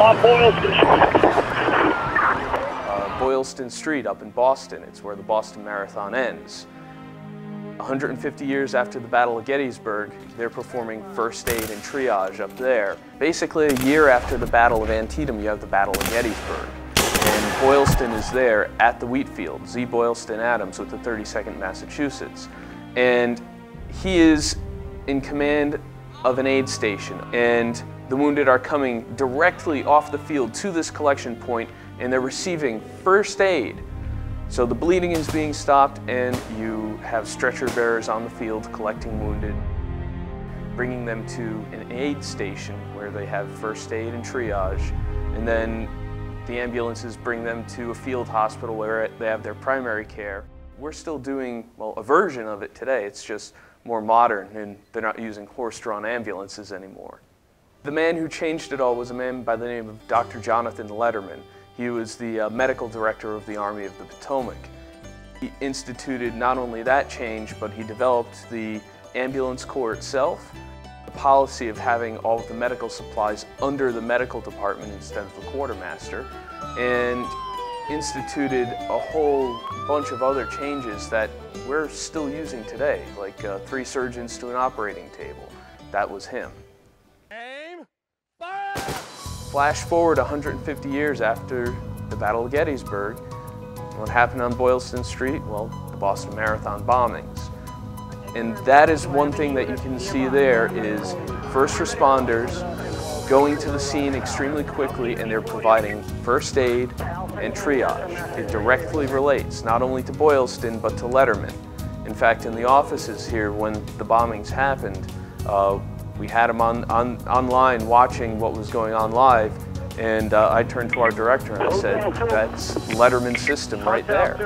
on Boylston. uh, Boylston Street up in Boston. It's where the Boston Marathon ends. 150 years after the Battle of Gettysburg, they're performing first aid and triage up there. Basically, a year after the Battle of Antietam, you have the Battle of Gettysburg. And Boylston is there at the wheat field, Z. Boylston Adams with the 32nd Massachusetts. And he is in command of an aid station. And the wounded are coming directly off the field to this collection point and they're receiving first aid so the bleeding is being stopped and you have stretcher bearers on the field collecting wounded, bringing them to an aid station where they have first aid and triage, and then the ambulances bring them to a field hospital where they have their primary care. We're still doing, well, a version of it today. It's just more modern and they're not using horse-drawn ambulances anymore. The man who changed it all was a man by the name of Dr. Jonathan Letterman. He was the uh, medical director of the Army of the Potomac. He instituted not only that change, but he developed the ambulance corps itself, the policy of having all of the medical supplies under the medical department instead of the quartermaster, and instituted a whole bunch of other changes that we're still using today, like uh, three surgeons to an operating table. That was him. Flash forward 150 years after the Battle of Gettysburg. What happened on Boylston Street? Well, the Boston Marathon bombings. And that is one thing that you can see there is first responders going to the scene extremely quickly and they're providing first aid and triage. It directly relates not only to Boylston but to Letterman. In fact, in the offices here when the bombings happened, uh, we had him on, on, online watching what was going on live, and uh, I turned to our director and I said, that's Letterman's system right there.